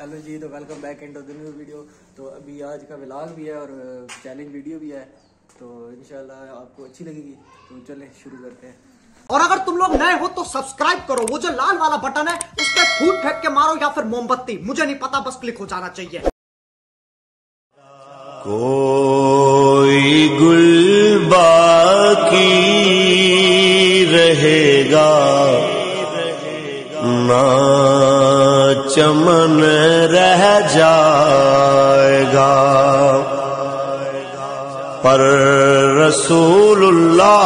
Hello जी तो welcome back in to the new video तो अभी आज का व्लॉग भी है और चैलेंज वीडियो भी है। तो इंशाल्लाह आपको अच्छी लगेगी। तो चलें शुरू करते हैं। और अगर तुम लोग नए हो तो सब्सक्राइब करो। वो जो लाल वाला बटन है उस पर फूट फेंक के मारो या फिर मोमबत्ती। मुझे नहीं पता बस क्लिक हो जाना चाहिए। कोई गुल बाकी रहेगा ना चमन रह जाएगा। पर रसूलुल्लाह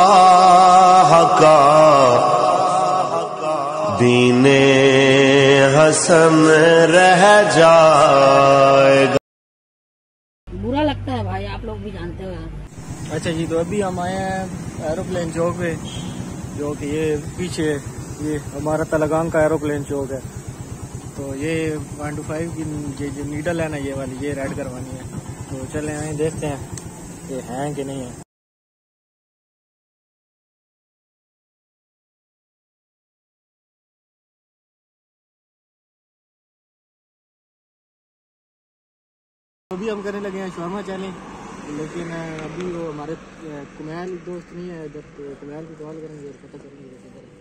का दीने हसन रह जाएगा। बुरा लगता है भाई आप लोग भी जानते हो। अच्छा जी तो अभी हम आए हैं एरोप्लेन चौक पे जो कि ये पीछे ये हमारा तलगान का एरोप्लेन चौक है। तो ये वन टू फाइव की ये जो नीडल है ना, ये वाली, ये रेड करवानी है। तो चले आए, देखते हैं ये हैं कि नहीं है। अभी हम करने लगे हैं शर्मा चैलेंज लेकिन अभी वो हमारे कुमैल दोस्त नहीं है इधर तो कुमैल को कॉल करेंगे पता करेंगे कैसे करें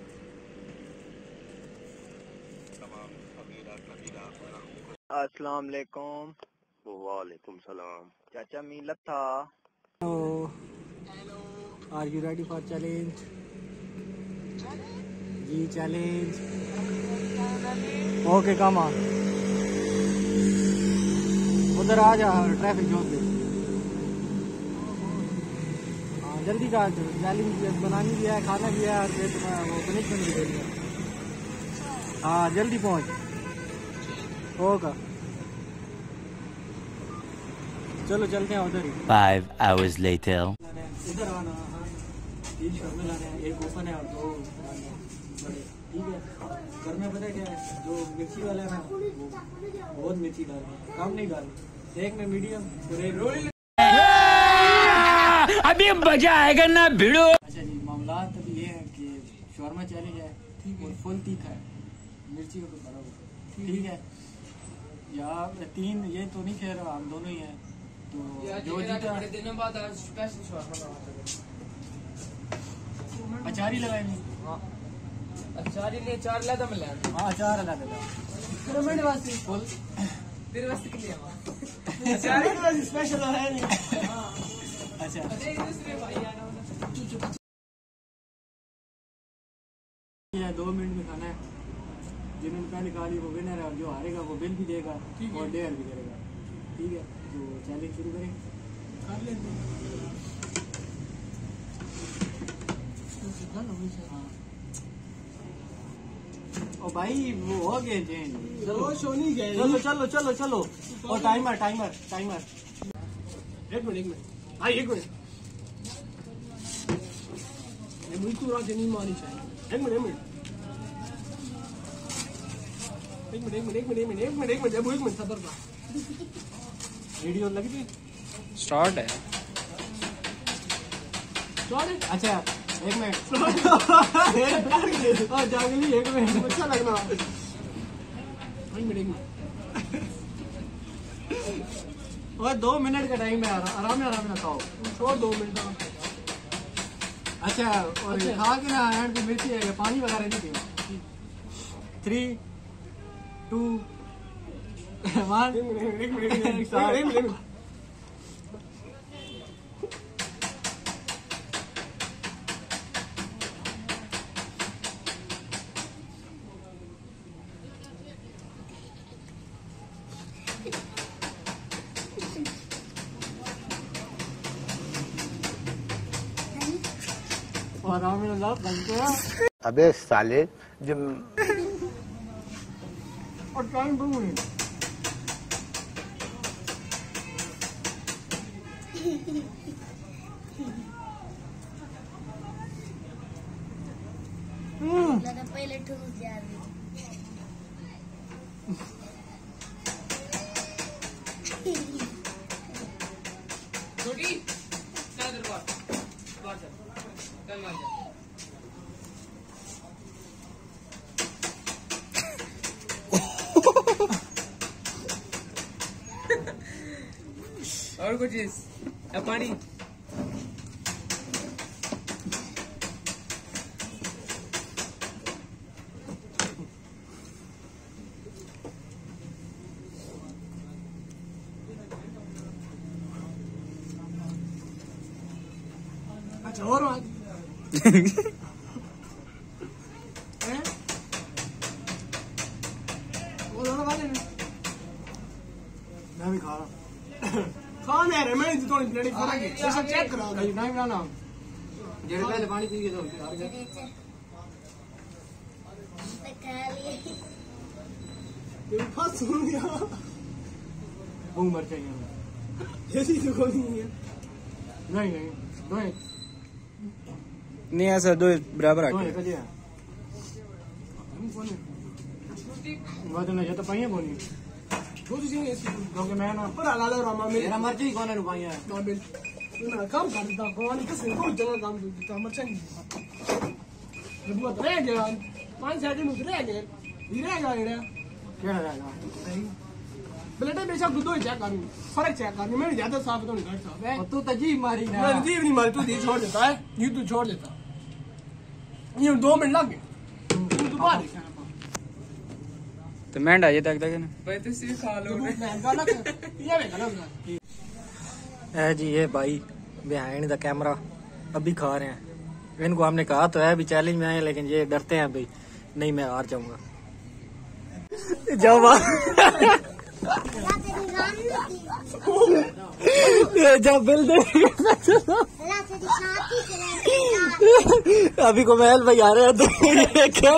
अस्सलाम वालेकुम। वालेकुम सलाम। चाचा मीलत था। Hello are you ready for challenge ji challenge okay come on उधर आ जा ट्रैफ़िक जोन पे हाँ जल्दी का चैलेंज बनानी भी है खाना भी है और फिर वो पनिशमेंट भी देनी है। हाँ जल्दी पहुँच। होगा। चलो चलते हैं उधर ही। Five hours later. इधर आना हाँ। तीन शर्मे लाने हैं। एक ओपन है और दो बड़े। ठीक है। घर में पता क्या है? जो मिर्ची वाला है ना वो बहुत मिर्ची डालनी है। कम नहीं डालनी एक में मीडियम और एक रोल अभी मज़ा आएगा ना भिड़ो। अच्छा जी मामला अभी ये है कि शौरमा चैलेंज है। और फुल तीखा है। मिर्ची को बराबर ठीक है। या तीन ये तो नहीं कह रहा हम दोनों ही हैं। तो जो जीता दिनों बाद आज स्पेशल शॉर्मा अचारी लगाएँगे अचार लिए चार मिले हाँ पिरामिड फुल तेरे वास्ते के लिए अचार स्पेशल है नहीं। अच्छा। दूसरे भाई आना ये दो मिनट में खाना है। जिन्होंने पहले ली वो विनर है और जो हारेगा वो बिल भी देगा और डेयर भी करेगा। ठीक है तो चैलेंज शुरू करें। कर लेते हाँ। ओ भाई वो हो गए चेंज चलो सोनी गए। चलो चलो चलो चलो। और टाइमर टाइमर टाइमर एक मिनट एक मिनट। हाँ एक मिनट। ये बिल्कुल रात नहीं मारनी चाहिए। एक मिनट एक मिनट। एक मिनट एक मिनट एक मिनट एक मिनट एक मिनट एक मिनट एक मिनट सबर का वीडियो लगी थी स्टार्ट है। अच्छा एक मिनट और जागली एक मिनट अच्छा लगना एक मिनट एक मिनट और दो मिनट का टाइम है आरा- आराम से आराम खाओ छोड़ दो मिनट अच्छा और खा के ना एंड पे मिर्ची है पानी वगैरह नहीं पियो थ्री टू। वन। अबे साले जब or Jane Boone. और कुछ चीज़ पानी। अच्छा और वो दोनों मैं भी खा रहा खान है मैं तो थोड़ी प्लेट खा के ये सब चेक करा नहीं ना ना जेड़े पहले पानी पी के तो ये फंस गया वो मर चाहिए ऐसी तो कोई नहीं है नहीं नहीं दो नहीं ऐसा दो बराबर दो आके एक अजय मैं तो नहीं वो तो नहीं ऐसी मर्ज़ी कौन है रुपाइया काम करता कौन किसी को जगह काम करता मर चाहिए जब वो रह गया पाँच साल में रह गए ये रह गया ये क्या रहेगा ब्लड प्रेशर दूध ही चेक करूँ फ़र्क चेक करूँ मैं ज़्यादा साफ़ तो नहीं कर और तू तजीब मारी ना। मैं जीव नहीं मारी तू दी छोड़ देता है ये तू छोड़ देता। ये दो मिनट लग गए। तू तो बाहर तो मेंढा ये तक तक ना भाई तो सिर्फ़ खा लो है जी ये भाई बिहाइंड द कैमरा अभी खा रहे हैं इनको हमने कहा तो है भी चैलेंज में आए लेकिन ये डरते हैं भाई नहीं मैं हार जाऊँगा जब जब बिल दे अभी को महल भाई आ रहे हैं तो क्या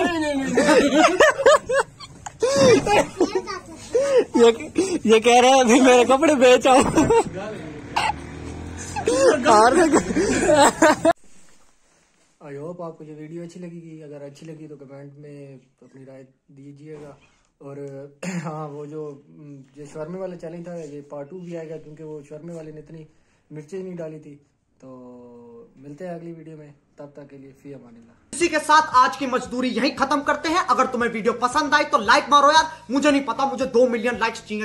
ये ये कह रहे हैं, अभी मेरे कपड़े बेच आओ आई होप आपको ये वीडियो अच्छी लगेगी अगर अच्छी लगी तो कमेंट में अपनी राय दीजिएगा। और हाँ वो जो ये शर्मे वाला चैलेंज था, ये पार्ट टू भी आएगा, क्योंकि वो शर्मे वाले ने इतनी मिर्चें नहीं डाली थी। तो मिलते हैं अगली वीडियो में। तब तक के लिए फ़ी अमानिल्लाह इसी के साथ आज की मजदूरी यही खत्म करते हैं। अगर तुम्हें वीडियो पसंद आई तो लाइक मारो यार। मुझे नहीं पता, मुझे दो मिलियन लाइक्स चाहिए।